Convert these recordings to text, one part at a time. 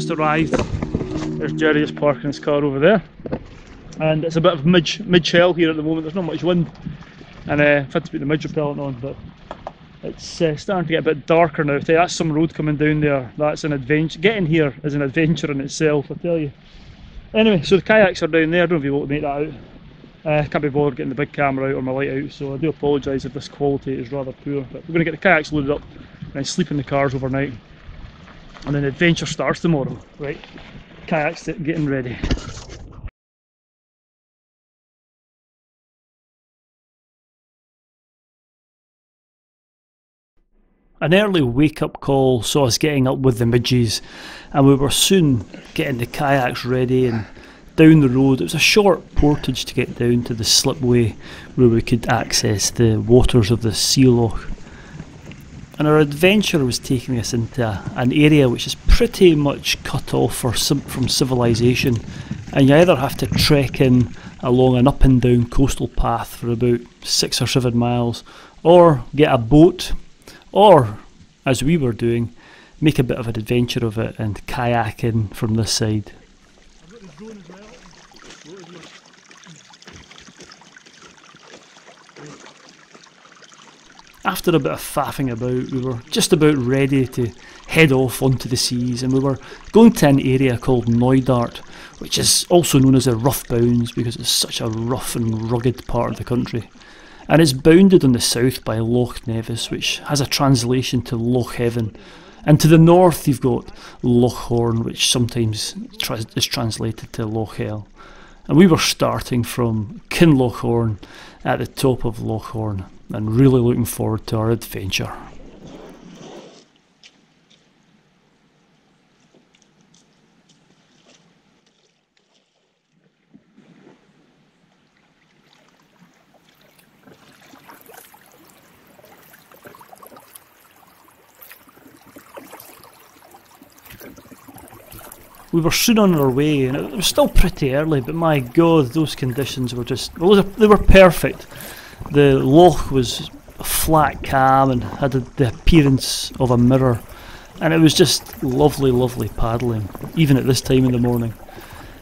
Just arrived. There's Jerry just parking his car over there. And it's a bit of mid mid shell here at the moment. There's not much wind, and uh, I've had to put the mid repellent on, but it's uh, starting to get a bit darker now. That's some road coming down there. That's an adventure. Getting here is an adventure in itself, I tell you. Anyway, so the kayaks are down there. I don't know if you want to make that out. Uh, can't be bothered getting the big camera out or my light out, so I do apologise if this quality is rather poor. But we're going to get the kayaks loaded up and sleep in the cars overnight. And then adventure starts tomorrow. Right, kayaks getting ready. An early wake up call saw us getting up with the midges, and we were soon getting the kayaks ready and down the road. It was a short portage to get down to the slipway where we could access the waters of the sea loch. And our adventure was taking us into an area which is pretty much cut off from civilization, and you either have to trek in along an up and down coastal path for about six or seven miles, or get a boat or, as we were doing, make a bit of an adventure of it and kayak in from this side. After a bit of faffing about, we were just about ready to head off onto the seas, and we were going to an area called Knoydart, which is also known as the Rough Bounds because it's such a rough and rugged part of the country and it's bounded on the south by Loch Nevis, which has a translation to Loch Heaven. And to the north, you've got Loch Hourn, which sometimes is translated to Loch Hell. And we were starting from Kinloch Hourn at the top of Loch Hourn and really looking forward to our adventure. we were soon on our way, and it was still pretty early. But my God, those conditions were just—well, they were perfect. The loch was flat, calm, and had the appearance of a mirror, and it was just lovely, lovely paddling, even at this time in the morning.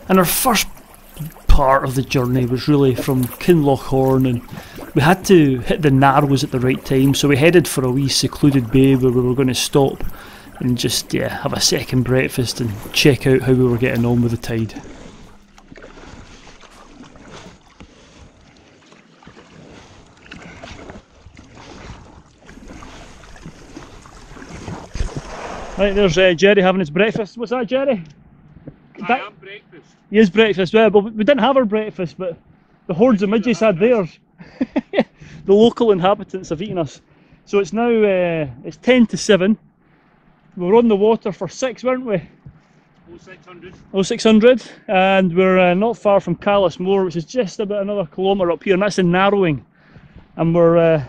And our first part of the journey was really from Kinloch Hourn, and we had to hit the Narrows at the right time, so we headed for a wee secluded bay where we were going to stop and just yeah have a second breakfast and check out how we were getting on with the tide. Right, there's uh, Jerry having his breakfast. What's that, Jerry? I am breakfast. He is breakfast, well, but we didn't have our breakfast, but the hordes of midges had theirs. the local inhabitants have eaten us. So it's now, uh, it's 10 to 7 we were on the water for six, weren't we? 0600. 0600, and we're uh, not far from Moor, which is just about another kilometre up here, and that's in narrowing. And we're uh,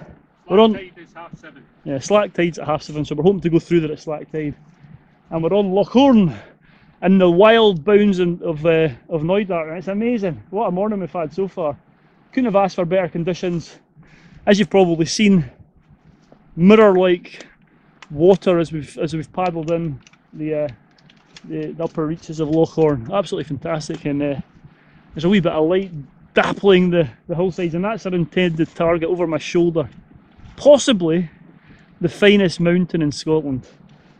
we're on. Tide is half seven. Yeah, slack tide's at half seven, so we're hoping to go through there at slack tide. And we're on Loch Hourn, in the wild bounds of uh, of Knoydart, and it's amazing. What a morning we've had so far. Couldn't have asked for better conditions. As you've probably seen, mirror-like water as we've as we've paddled in the uh, the, the, upper reaches of Loch Hourn. Absolutely fantastic, and uh, there's a wee bit of light dappling the, the hillsides, and that's our intended target over my shoulder. Possibly the finest mountain in Scotland.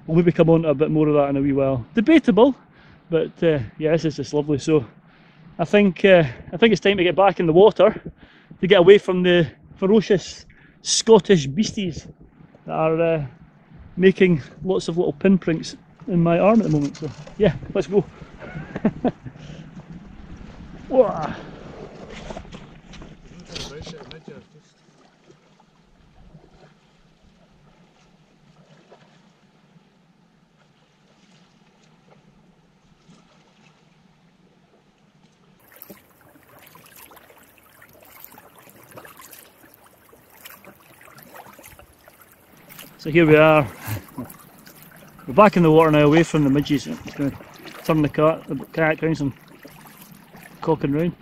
We'll maybe come on to a bit more of that in a wee while. Debatable, but uh, is just lovely. So I think uh, I think it's time to get back in the water to get away from the ferocious Scottish beasties that are uh, making lots of little pinprints in my arm at the moment. So yeah, let's go. So here we are. We're back in the water now, away from the midges. Just going to turn the, car, the kayak around some cocking round.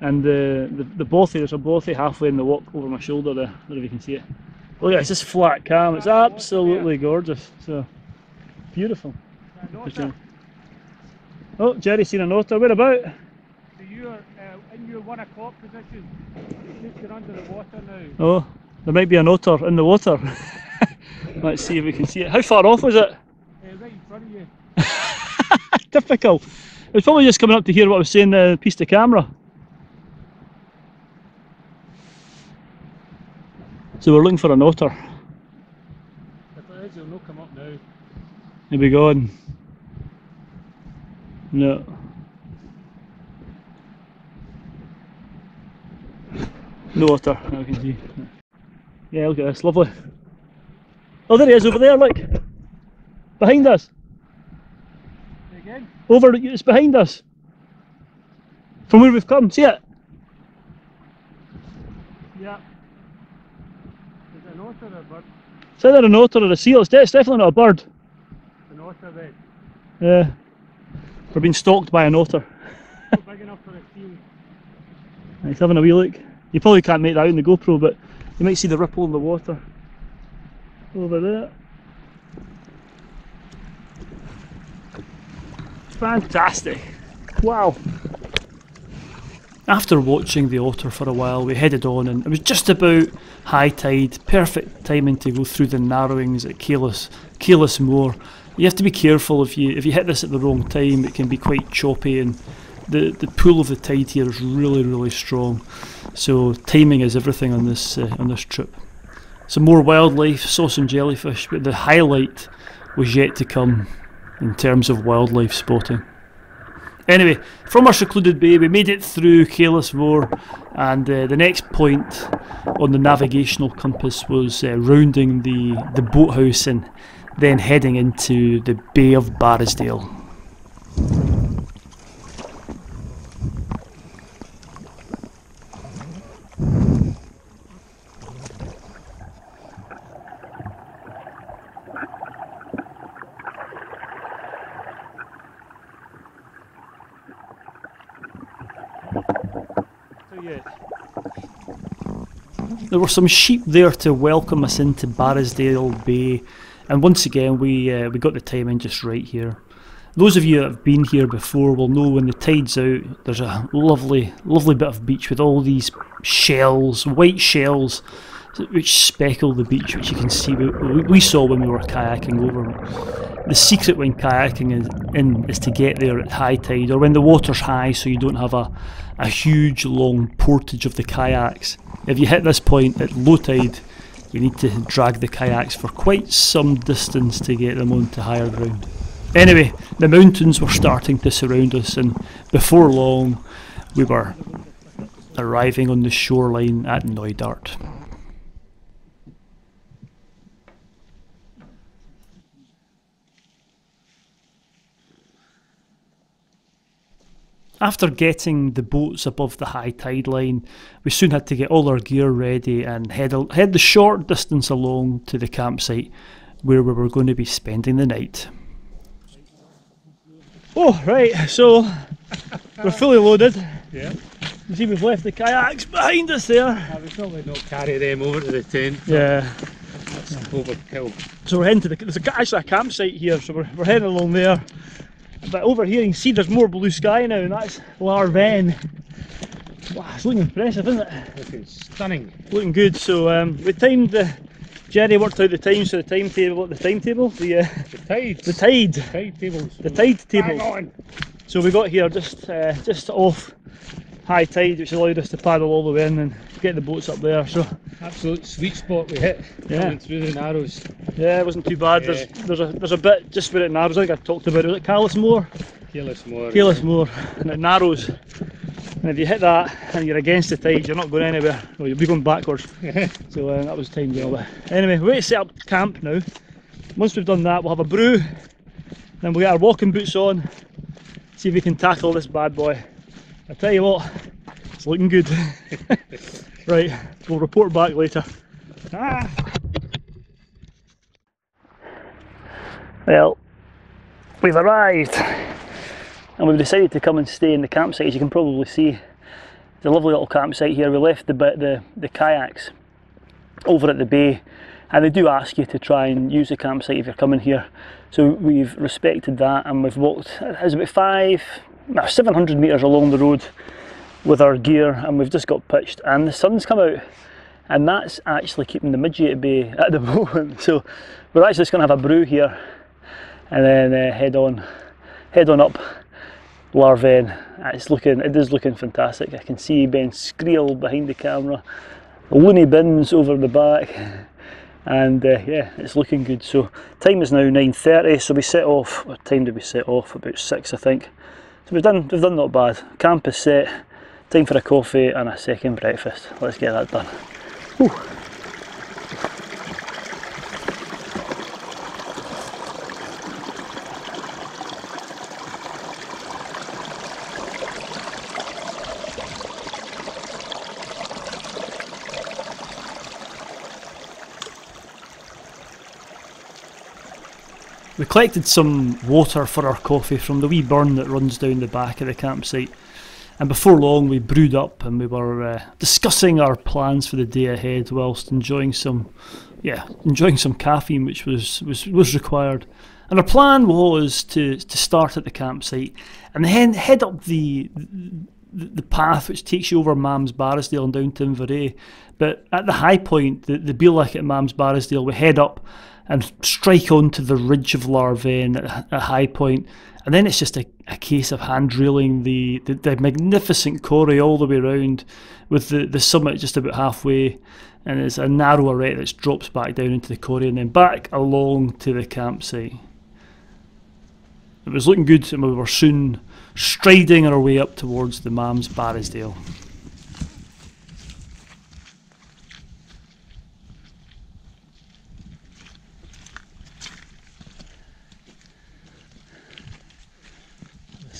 And uh, the, the bothy, there's a bothy halfway in the walk over my shoulder there. I don't know if you can see it. Look at it, it's just flat calm. It's absolutely gorgeous. So beautiful. Oh, Jerry's seen an otter. Where about? So you're uh, in your one o'clock position. You're under the water now. Oh, there might be an otter in the water. Let's see if we can see it. How far off was it? Uh, right in front of you. Typical. It was probably just coming up to hear what I was saying, uh, piece to camera. So we're looking for an otter. If it is, it'll not come up now. Here we go. on. No. No otter, I can see. Yeah, look at this, lovely. Oh, there he is over there, look. Behind us. Again? Over, it's behind us. From where we've come, see it? Yeah. Is it an otter or a bird? It's either an otter or a seal, it's, de- it's definitely not a bird. An otter then. Yeah. We're being stalked by an otter. Big enough for a seal. He's having a wee look. You probably can't make that out in the GoPro, but you might see the ripple in the water. Over there. Fantastic. Wow. After watching the otter for a while, we headed on and it was just about high tide, perfect timing to go through the narrowings at Caolas, Caolas Mòr. You have to be careful if you if you hit this at the wrong time, it can be quite choppy and the, the pull of the tide here is really really strong. So timing is everything on this uh, on this trip. Some more wildlife, saw some jellyfish, but the highlight was yet to come in terms of wildlife spotting. Anyway, from our secluded bay, we made it through Caolas Mòr, and uh, the next point on the navigational compass was uh, rounding the, the boathouse and then heading into the Bay of Barrisdale. There were some sheep there to welcome us into Barrisdale Bay, and once again we uh, we got the timing just right here. Those of you that have been here before will know when the tide's out, there's a lovely, lovely bit of beach with all these shells, white shells, which speckle the beach, which you can see we, we saw when we were kayaking over. The secret when kayaking is in is to get there at high tide or when the water's high, so you don't have a a huge long portage of the kayaks. If you hit this point at low tide, you need to drag the kayaks for quite some distance to get them onto higher ground. Anyway, the mountains were starting to surround us, and before long, we were arriving on the shoreline at Knoydart. After getting the boats above the high tide line, we soon had to get all our gear ready and head, head the short distance along to the campsite where we were going to be spending the night. Oh, right, so we're fully loaded. Yeah. You see, we've left the kayaks behind us there. I would probably not carry them over to the tent. Yeah, That's overkill. so we're heading to the. There's a, actually a campsite here, so we're, we're heading along there. But over here, you can see there's more blue sky now, and that's Ladhar Bheinn. Wow, it's looking impressive, isn't it? Looking stunning. Looking good. So um, we timed the. Jerry worked out the times so the timetable. What the timetable, the uh, The tides. the tide, tide tables. the tide Bang table. on. So we got here just uh, just off high tide, which allowed us to paddle all the way in and get the boats up there. So Absolute sweet spot we hit. Yeah. Coming through the narrows. yeah, it wasn't too bad. There's there's a there's a bit just where it narrows. I think I talked about it. Was it Callismore? Caolas Mòr. Kalismore, and it narrows. And if you hit that and you're against the tide, you're not going anywhere. Well, you'll be going backwards. So uh, that was timed well. But anyway, we're going to set up camp now. Once we've done that, we'll have a brew. Then we'll get our walking boots on. See if we can tackle this bad boy. I tell you what, it's looking good. right, we'll report back later. Ah. Well, we've arrived and we've decided to come and stay in the campsite as you can probably see. It's a lovely little campsite here. We left the, the, the kayaks over at the bay and they do ask you to try and use the campsite if you're coming here. So we've respected that, and we've walked. It's about five, 700 meters along the road with our gear, and we've just got pitched, and the sun's come out, and that's actually keeping the midgie at bay at the moment. So we're actually just going to have a brew here, and then uh, head on, head on up Ladhar Bheinn It's looking, it is looking fantastic. I can see Beinn Sgritheall behind the camera, loony bins over the back, and uh, yeah, it's looking good. So time is now 9:30. So we set off. What time did we set off? About six, I think. So we've done, we've done not bad. Camp is set. Time for a coffee and a second breakfast. Let's get that done. We collected some water for our coffee from the wee burn that runs down the back of the campsite. And before long, we brewed up and we were uh, discussing our plans for the day ahead whilst enjoying some, yeah, enjoying some caffeine, which was, was, was required. And our plan was to, to start at the campsite and then head up the, the, the path which takes you over Mams Barrisdale and down to Inverie. But at the high point, the, the at Mams Barrisdale, we head up and strike onto the ridge of Ladhar Bheinn at a high point. and then it's just a, a case of handrailing the, the, the magnificent corrie all the way around, with the, the summit just about halfway, and it's a narrow arete that drops back down into the corrie and then back along to the campsite. It was looking good, and we were soon striding our way up towards the Mams Barrisdale.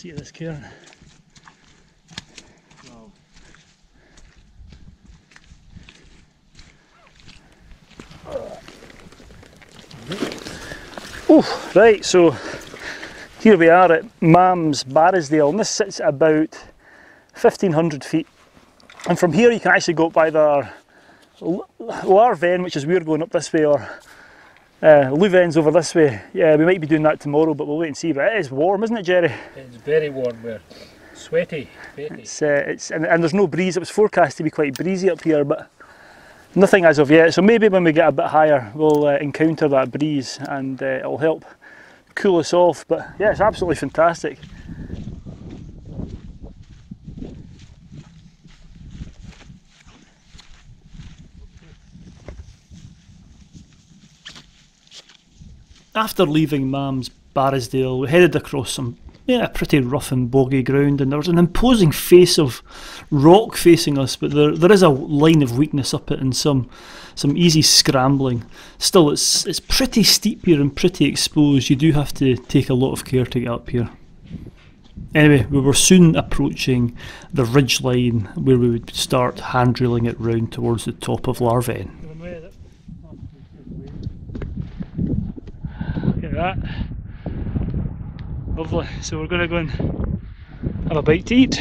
See this, Kieran? Oh, right, so here we are at Mams Barrisdale, and this sits about 1500 feet. And from here, you can actually go up either Ladhar Bheinn, which is we're going up this way, or uh, Luinne Bheinn's over this way. Yeah, we might be doing that tomorrow, but we'll wait and see. But it is warm, isn't it, Jerry? It's very warm. Sweaty, sweaty. It's, uh, it's and, and there's no breeze. It was forecast to be quite breezy up here, but nothing as of yet. So maybe when we get a bit higher, we'll uh, encounter that breeze, and uh, it'll help cool us off. But yeah, it's absolutely fantastic. After leaving Mams Barrisdale, we headed across some yeah, pretty rough and boggy ground, and there was an imposing face of rock facing us, but there there is a line of weakness up it and some some easy scrambling. Still, it's it's pretty steep here and pretty exposed. You do have to take a lot of care to get up here. Anyway, we were soon approaching the ridge line where we would start handrailing it round towards the top of Ladhar Bheinn. At that. Lovely. So we're going to go and have a bite to eat.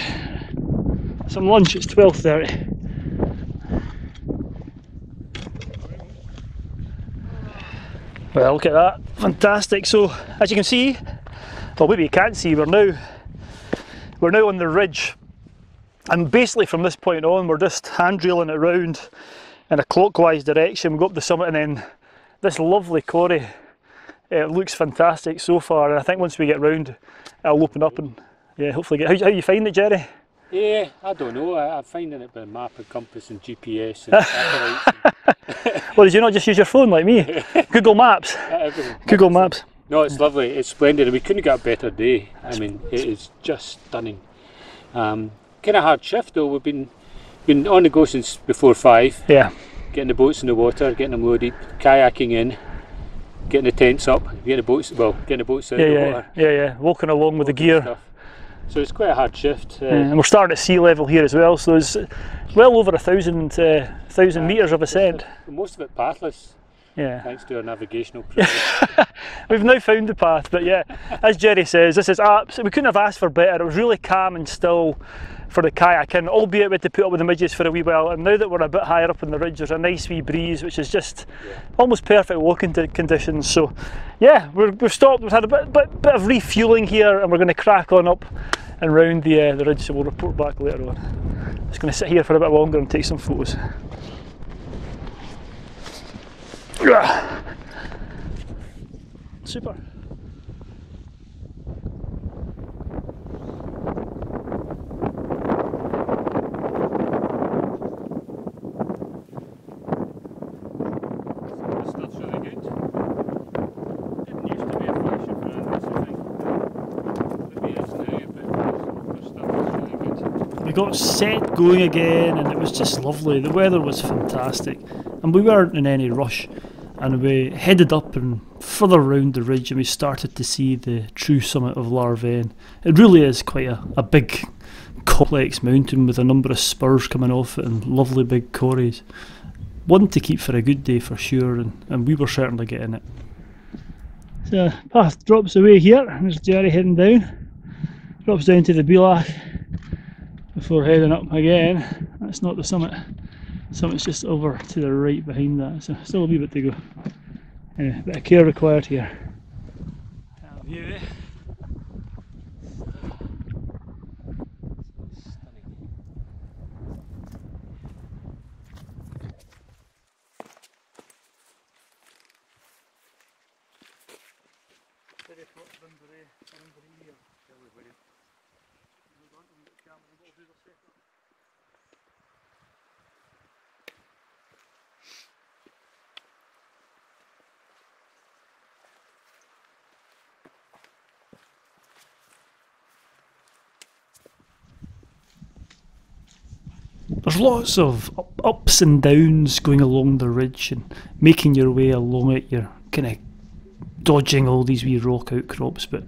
Some lunch. It's twelve thirty. Well, look at that. Fantastic. So, as you can see, well, maybe you can't see, we're now we're now on the ridge, and basically from this point on, we're just handrailing it round in a clockwise direction. We go up the summit, and then this lovely corrie. It looks fantastic so far, and I think once we get round, it'll open up and yeah, hopefully get. How, how you find it, Jerry? Yeah, I don't know. I, I'm finding it by map and compass and GPS and satellites. Well, did you not just use your phone like me? Google Maps. Google Maps. No, it's lovely. It's splendid. and We couldn't get a better day. I mean, it is just stunning. Um, kind of hard shift though. We've been been on the go since before five. Yeah. Getting the boats in the water, getting them loaded, kayaking in, getting the tents up, getting the boats. Well, getting the boats out Yeah, of the yeah, water. yeah, yeah. Walking along with the gear. So it's quite a hard shift. Uh, Yeah, and we're starting at sea level here as well, so there's well over a thousand uh, thousand meters of ascent. Most of it pathless, Yeah, thanks to our navigational. we've now found the path, but yeah, as Jerry says, this is apps. We couldn't have asked for better. It was really calm and still, for the kayaking, albeit we had to put up with the midges for a wee while. And now that we're a bit higher up in the ridge, there's a nice wee breeze, which is just almost perfect walking conditions. So, yeah, we're, we've stopped. We've had a bit, bit, bit of refueling here, and we're going to crack on up and round the uh, the ridge. So we'll report back later on. Just going to sit here for a bit longer and take some photos. Super. This stuff's really good. Didn't used to be a fashion brand, this I think. Maybe it is now, but this stuff is really good. We got set going again and it was just lovely. The weather was fantastic and we weren't in any rush. And we headed up and further round the ridge and we started to see the true summit of Ladhar Bheinn. It really is quite a, a big complex mountain with a number of spurs coming off it and lovely big corries. One to keep for a good day for sure and, and we were certainly getting it. So path drops away here and there's Jerry heading down. Drops down to the bealach before heading up again. That's not the summit. Summit's just over to the right behind that, so still a wee bit to go. Anyway, a bit of care required here. There's lots of ups and downs going along the ridge and making your way along it. You're kind of dodging all these wee rock outcrops, but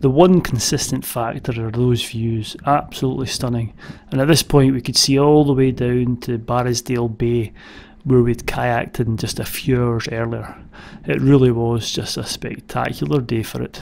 the one consistent factor are those views. Absolutely stunning. And at this point, we could see all the way down to Barrisdale Bay, where we'd kayaked in just a few hours earlier. It really was just a spectacular day for it.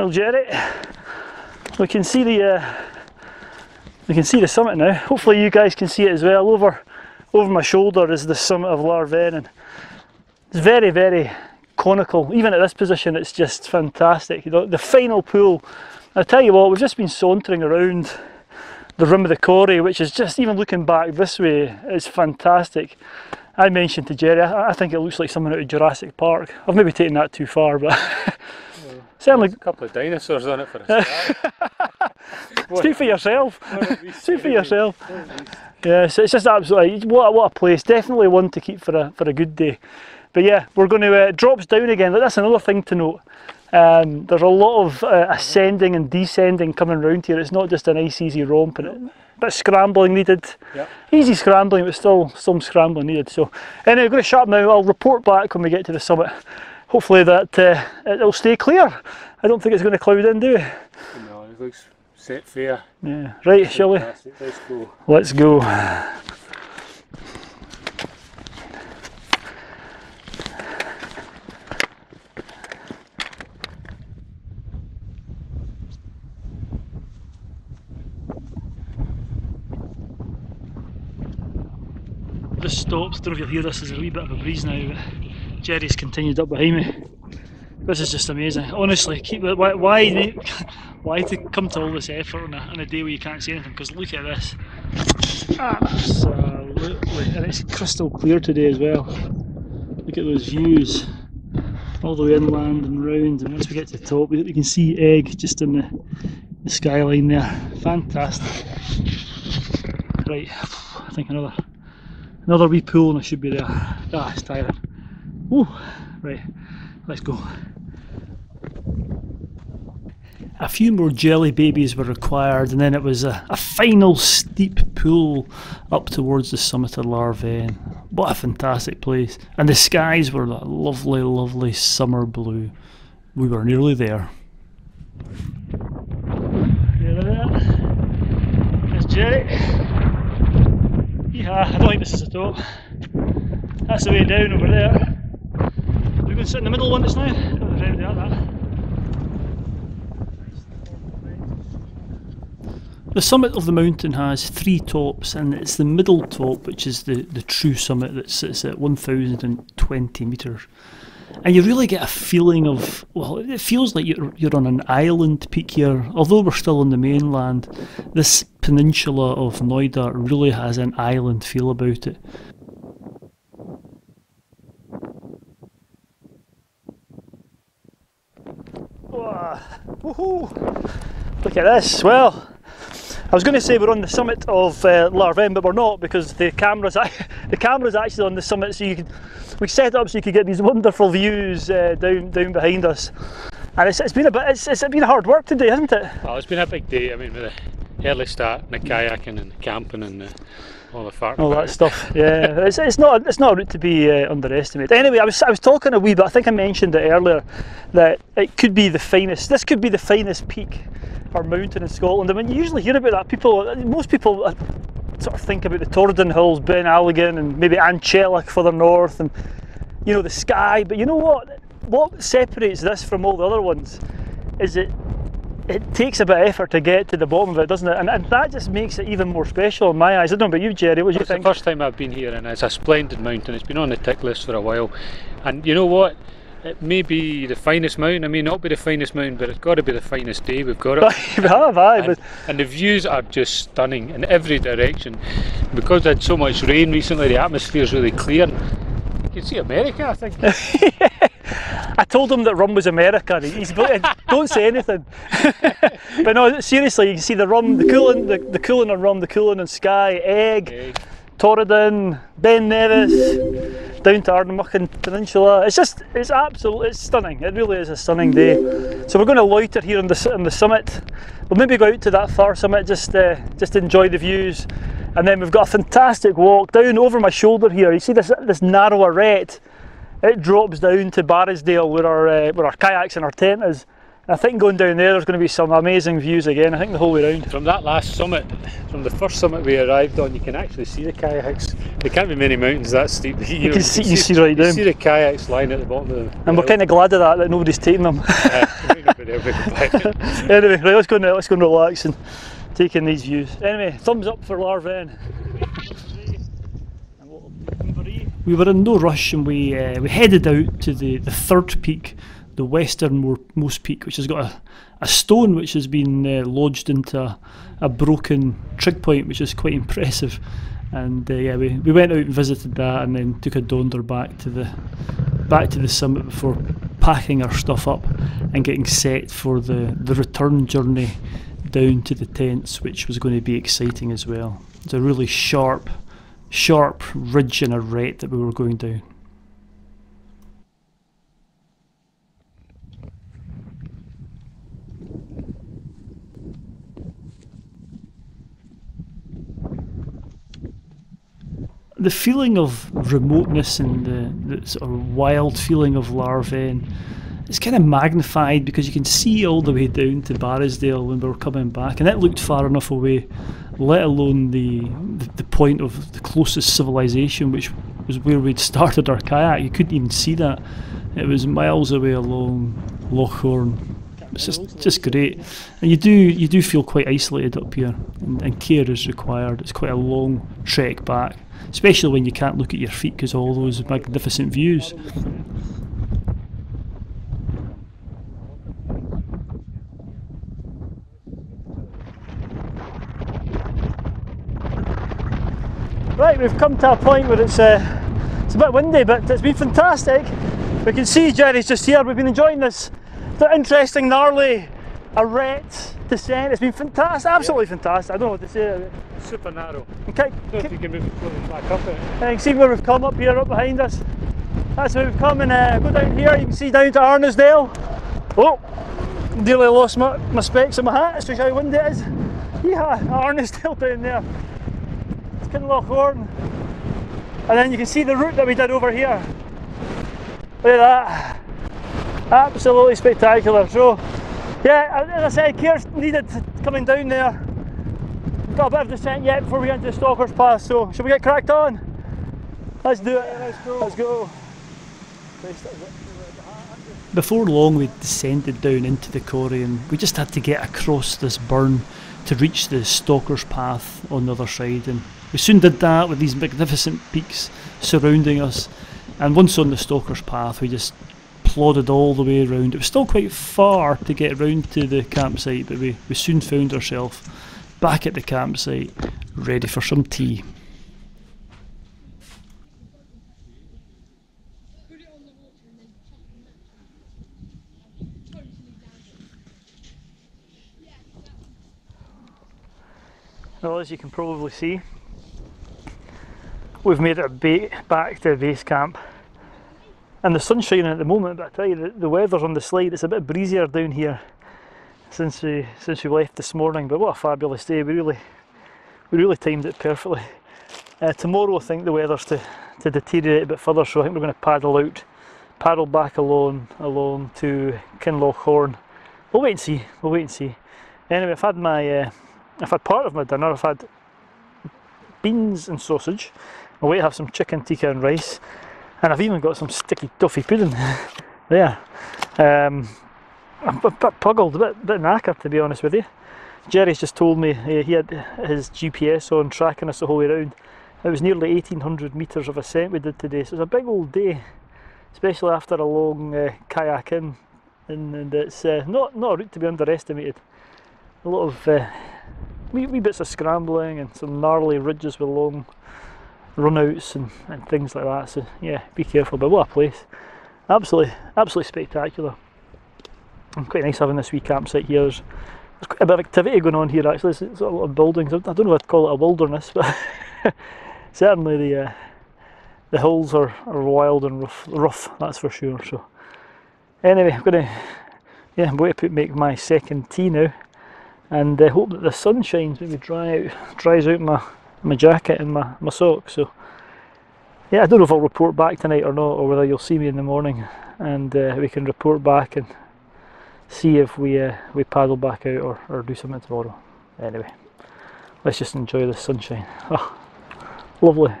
Well, Jerry, we can see the uh, we can see the summit now. Hopefully, you guys can see it as well. Over over my shoulder is the summit of Ladhar Bheinn, and it's very very conical. Even at this position, it's just fantastic. You know, the final pool. I tell you what, we've just been sauntering around the rim of the corrie, which is just even looking back this way is fantastic. I mentioned to Jerry, I, I think it looks like something out of Jurassic Park. I've maybe taken that too far, but certainly A couple of dinosaurs on it for a start. Speak for yourself. One of these Speak for yourself. one of these- Yeah, so it's just absolutely what a- what a place. Definitely one to keep for a for a good day. But yeah, we're going to uh, drops down again. That's another thing to note. Um, there's a lot of uh, ascending and descending coming round here. It's not just a nice easy romp, and it, bit of scrambling needed. Yep. Easy scrambling, but still some scrambling needed. So anyway, I'm going to shut up now. I'll report back when we get to the summit. Hopefully that uh, it'll stay clear. I don't think it's going to cloud in, do we? No, it looks set fair. Yeah. Right, shall we? Let's go. Let's go. Just stops, don't know if you'll hear this, there's a wee bit of a breeze now, Jerry's continued up behind me. This is just amazing. Honestly, keep. Why, why, why to come to all this effort on a, on a day where you can't see anything? Because look at this. Absolutely, and it's crystal clear today as well. Look at those views, all the way inland and round. And once we get to the top, we, can see Eigg just in the, the skyline there. Fantastic. Right, I think another another wee pool and I should be there. Ah, it's tiring. Woo. Right, let's go. A few more jelly babies were required, and then it was a, a final steep pull up towards the summit of Ladhar Bheinn. What a fantastic place! And the skies were that lovely, lovely summer blue. We were nearly there. There. There's Jerry. Yeah, I don't think this is the top. That's the way down over there. Sit in the middle one just now. The summit of the mountain has three tops, and it's the middle top, which is the, the true summit that sits at 1020 metres. And you really get a feeling of, well, it feels like you're, you're on an island peak here. Although we're still on the mainland, this peninsula of Knoydart really has an island feel about it. Woohoo! Look at this. Well, I was going to say we're on the summit of uh, Ladhar Bheinn, but we're not because the camera's the camera's actually on the summit, so you can we set up so you could get these wonderful views uh, down down behind us. And it's, it's been a bit it's, it's been hard work today, hasn't it? Well, it's been a big day. I mean, with the early start, and the kayaking and the camping and the, all the farting. All that it. stuff. Yeah, it's, it's not it's not a route to be uh, underestimated. Anyway, I was I was talking a wee bit. I think I mentioned it earlier that it could be the finest. This could be the finest peak or mountain in Scotland. I mean, you usually hear about that. People, most people uh, sort of think about the Torridon Hills, Beinn Alligin, and maybe An Teallach further north, and you know the Skye. But you know what? What separates this from all the other ones is it it takes a bit of effort to get to the bottom of it, doesn't it? And, and that just makes it even more special in my eyes. I don't know about you, Jerry. What do you It's the first time I've been here, and it's a splendid mountain. It's been on the tick list for a while, and you know what? It may be the finest mountain. It may not be the finest mountain, but it's got to be the finest day we've got it. we have, aye, and, and the views are just stunning in every direction. Because I had so much rain recently, the atmosphere is really clear. You can see America, I think. I told him that Rum was America. He's don't say anything. but no, seriously, you can see the Rum, the Cuillin, the, the Cuillin on Rum, the Cuillin on Skye, Eigg, Eh, Torridon, Ben Nevis, down to Ardnamurchan Peninsula. It's just, it's absolutely, it's stunning. It really is a stunning day. So we're going to loiter here on the on the summit. We'll maybe go out to that far summit, just uh, just enjoy the views, and then we've got a fantastic walk down over my shoulder here. You see this this narrow arete. It drops down to Barrisdale where our uh, where our kayaks and our tent is. And I think going down there, there's going to be some amazing views again. I think the whole way round. From that last summit, from the first summit we arrived on, you can actually see the kayaks. There can't be many mountains that steep. You, know, can see- you see right you see the kayaks lying at the bottom of the. And we're kind of glad of that that nobody's taking them. of. anyway, right, let's go now, let's go and relax and take in these views. Anyway, thumbs up for Ladhar Bheinn. We were in no rush and we uh, we headed out to the, the third peak, the westernmost peak, which has got a, a stone which has been uh, lodged into a, a broken trig point, which is quite impressive. And uh, yeah, we, we went out and visited that, and then took a donder back to the back to the summit before packing our stuff up and getting set for the, the return journey down to the tents, which was going to be exciting as well. It's a really sharp, sharp ridge and arete that we were going down. The feeling of remoteness and the, the sort of wild feeling of Ladhar Bheinn is kind of magnified because you can see all the way down to Barrisdale when we were coming back, and it looked far enough away, let alone the, the, the point of the closest civilization, which was where we'd started our kayak. You couldn't even see that. It was miles away along Loch Hourn. It's just, just great, and you do you do feel quite isolated up here, and, and care is required. It's quite a long trek back, especially when you can't look at your feet because all those magnificent views. Right, we've come to a point where it's, uh, it's a bit windy, but it's been fantastic. We can see Jerry's just here, we've been enjoying this. Interesting, gnarly arete descent. It's been fantastic, absolutely fantastic. I don't know what to say. Super narrow. Okay, don't if you can move it back up it. you can see where we've come up here, up behind us. That's where we've come and uh, go down here. You can see down to Arnisdale. Oh, nearly lost my, my specs and my hat. Shows how windy it is. Yeah, Arnisdale down there. It's kind of Kinloch Hourn. And then you can see the route that we did over here. Look at that. Absolutely spectacular. So, yeah, as I said, care's needed coming down there. Got a bit of descent yet before we get into the Stalker's Pass, so should we get cracked on? Let's do it. let's go. Let's go. Before long, we descended down into the corrie and we just had to get across this burn to reach the Stalker's Path on the other side. And we soon did that with these magnificent peaks surrounding us. And once on the Stalker's Path, we just plodded all the way around. It was still quite far to get around to the campsite, but we, we soon found ourselves back at the campsite, ready for some tea. Well, as you can probably see, we've made it ba- back to base camp. And the sun's shining at the moment, but I tell you, the, the weather's on the slide. It's a bit breezier down here since we since we left this morning. But what a fabulous day! We really we really timed it perfectly. Uh, tomorrow, I think the weather's to, to deteriorate a bit further, so I think we're going to paddle out, paddle back along along to Kinloch Hourn. We'll wait and see. We'll wait and see. Anyway, I've had my uh, I've had part of my dinner. I've had beans and sausage. I'll wait to have some chicken tikka and rice. And I've even got some sticky toffee pudding there. Um, I'm a bit puggled, a bit, bit knackered to be honest with you. Jerry's just told me uh, he had his GPS on tracking us the whole way around. It was nearly 1800 metres of ascent we did today, so it's a big old day, especially after a long uh, kayak in. And, and it's uh, not, not a route to be underestimated. A lot of uh, wee, wee bits of scrambling and some gnarly ridges with long runouts and, and things like that. So yeah, be careful. But what a place! Absolutely, absolutely spectacular. And quite nice having this wee campsite here. There's, there's quite a bit of activity going on here actually. There's, there's a lot of buildings. I don't know if I'd call it a wilderness, but certainly the uh, the hills are, are wild and rough, rough. That's for sure. So anyway, I'm gonna yeah, I'm going to put, make my second tea now, and uh, hope that the sun shines, maybe dry out, dries out my my jacket and my, my socks. So yeah, I don't know if I'll report back tonight or not, or whether you'll see me in the morning and uh, we can report back and see if we uh, we paddle back out or, or do something tomorrow. Anyway, let's just enjoy the sunshine. Oh, lovely.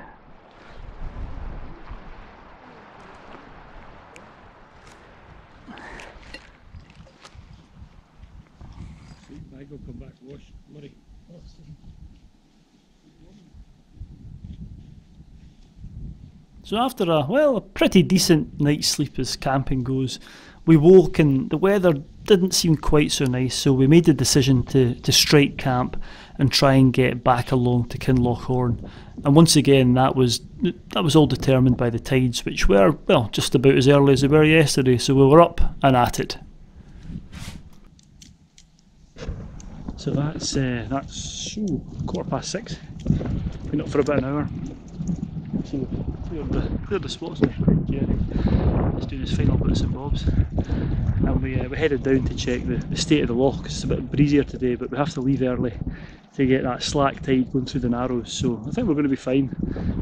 I go come back, wash, Murray. So after a well, a pretty decent night's sleep as camping goes, we woke and the weather didn't seem quite so nice. So we made the decision to to strike camp and try and get back along to Kinloch Hourn. And once again, that was that was all determined by the tides, which were well just about as early as they were yesterday. So we were up and at it. So that's uh, that's ooh, quarter past six. Been up for about an hour. See, cleared the, the spots there. Jerry is doing his final bits and bobs. And we, uh, we headed down to check the, the state of the loch 'cause it's a bit breezier today, but we have to leave early to get that slack tide going through the narrows. So I think we're going to be fine.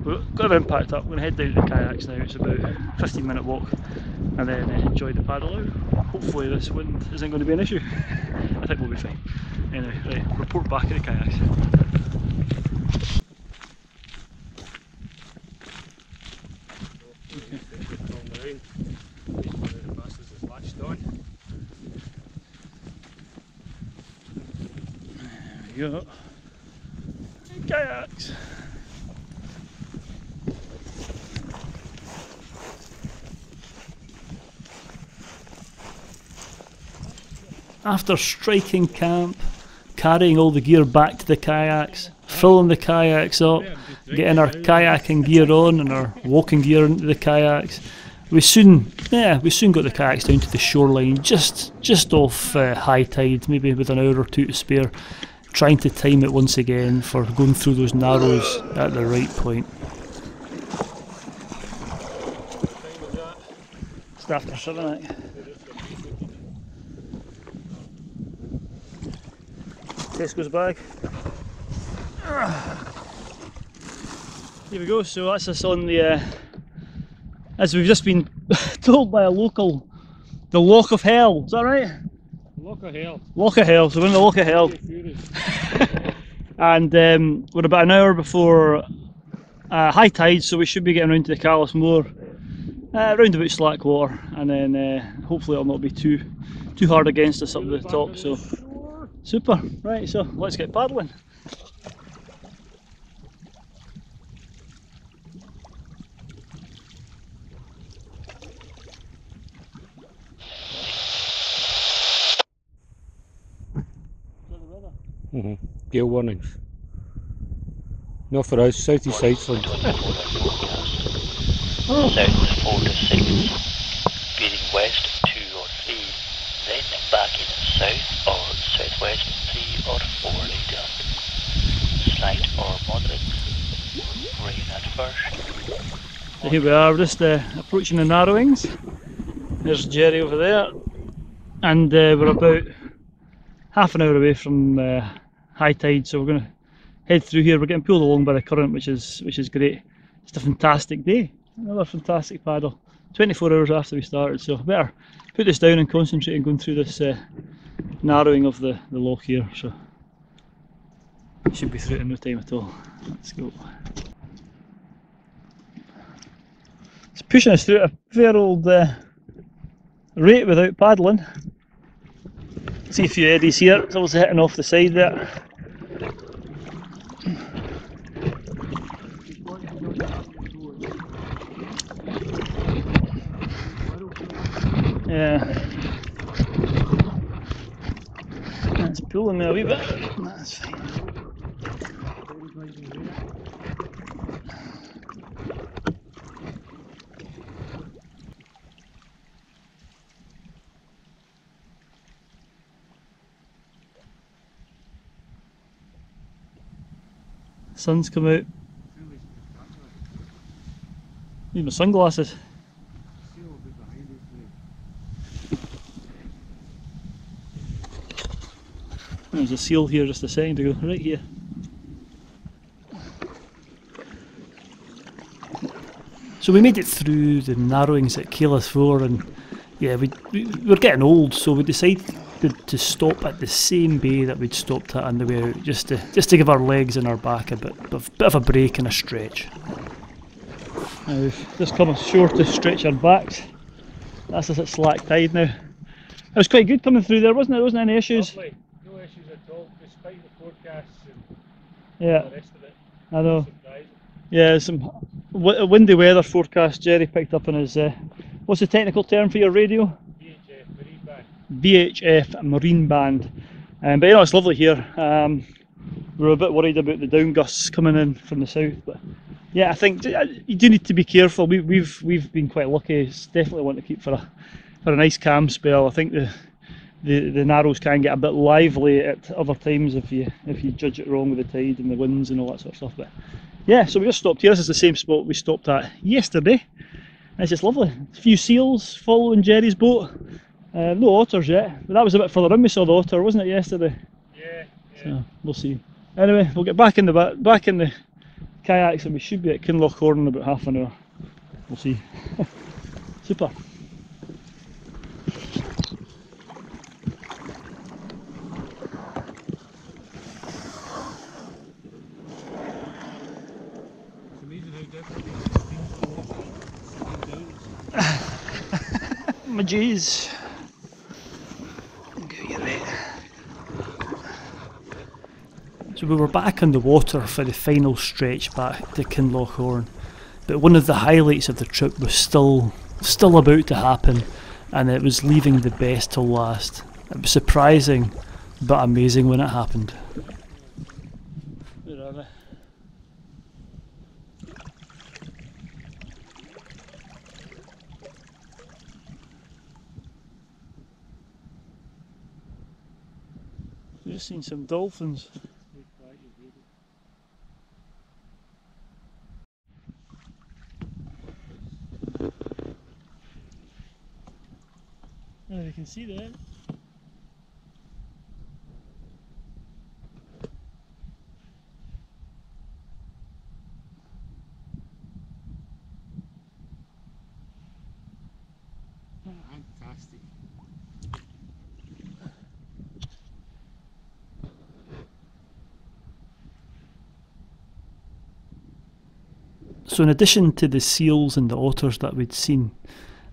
We've got our impact up. We're going to head down to the kayaks now. It's about a 15 minute walk and then uh, enjoy the paddle out. Hopefully this wind isn't going to be an issue. I think we'll be fine. Anyway, right, report back at the kayaks. There Kayaks. After striking camp, carrying all the gear back to the kayaks, filling the kayaks up, getting our kayaking gear on and our walking gear into the kayaks. We soon, yeah, we soon got the kayaks down to the shoreline, just just off uh, high tide, maybe with an hour or two to spare. Trying to time it once again for going through those narrows at the right point. It's after seven. Tesco's bag. Here we go, so that's us on the, uh, as we've just been told by a local, the Loch of Hell, is that right? Look of hell. Loch of Hell, so we're in the Loch of Hell. and um, we're about an hour before uh, high tide, so we should be getting around to the Caolas Mòr, uh, about Slackwater, and then uh, hopefully it'll not be too too hard against us up the top. So super, right? So let's get paddling. Gale warnings. Not for us, southeast Iceland. South 4 to 6, bearing west 2 or 3, then back in south or southwest 3 or 4 later. Slight or moderate rain at first. So here we are, we're just uh, approaching the narrowings. There's Jerry over there, and uh, we're about half an hour away from uh, high tide, so we're going to head through here. We're getting pulled along by the current, which is which is great. It's a fantastic day, another fantastic paddle. 24 hours after we started, so better put this down and concentrate on going through this uh, narrowing of the, the loch here. So should be through it in no time at all. Let's go. It's pushing us through at a fair old uh, rate without paddling. See a few eddies here, it's obviously hitting off the side there. Yeah. That's pulling me a wee bit. Sun's come out. Need my sunglasses. There's a seal here just a second ago, right here. So we made it through the narrowings at Caolas 4 and yeah, we, we we're getting old so we decided to stop at the same bay that we'd stopped at on the way out just to, just to give our legs and our back a bit, bit, bit of a break and a stretch. Now we've just come ashore to stretch our backs. That's us at slack tide now. It was quite good coming through there, wasn't it? There wasn't any issues. Lovely. No issues at all, despite the forecasts and Yeah, the rest of it. I know. Surprising. Yeah, some w- windy weather forecast. Jerry picked up on his. Uh, what's the technical term for your radio? VHF Marine Band. Um, but you know, it's lovely here. Um, we were a bit worried about the down gusts coming in from the south, but yeah, I think uh, you do need to be careful. We, we've we've been quite lucky. It's definitely one to keep for a for a nice calm spell. I think the the, the narrows can get a bit lively at other times if you if you judge it wrong with the tide and the winds and all that sort of stuff. But yeah, so we just stopped here. This is the same spot we stopped at yesterday. It's just lovely. A few seals following Jerry's boat. Uh, no otters yet, but that was a bit further in. We saw the otter, wasn't it, yesterday? Yeah, yeah. So we'll see. Anyway, we'll get back in the ba- back in the kayaks, and we should be at Kinloch Hourn in about half an hour. We'll see. Super. It's amazing how different My jeez. So we were back on the water for the final stretch back to Kinloch Hourn, but one of the highlights of the trip was still still about to happen, and it was leaving the best till last. It was surprising, but amazing when it happened. Where are? We've seen some dolphins. Can see that. Fantastic. So, in addition to the seals and the otters that we'd seen,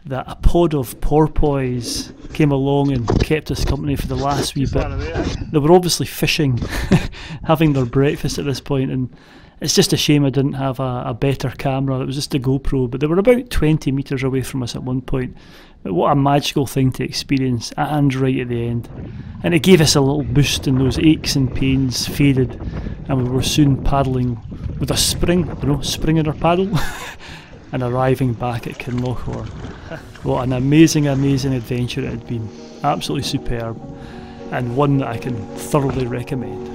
that pod of porpoise came along and kept us company for the last wee bit. They were obviously fishing, having their breakfast at this point, and it's just a shame I didn't have a, a better camera. It was just a GoPro, but they were about 20 metres away from us at one point. But what a magical thing to experience, and right at the end. And it gave us a little boost, and those aches and pains faded, and we were soon paddling with a spring, you know, spring in our paddle, and arriving back at Kinloch Hourn. What an amazing, amazing adventure it had been. Absolutely superb, and one that I can thoroughly recommend.